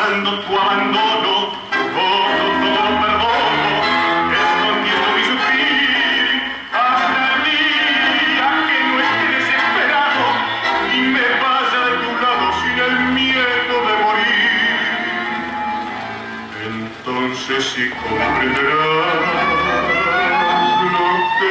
cuando perdonando tu abandono, todo, todo perdono, escondiendo mi sufrir, hasta el día que no esté desesperado y me vaya a tu lado sin el miedo de morir. Entonces sí comprenderás lo que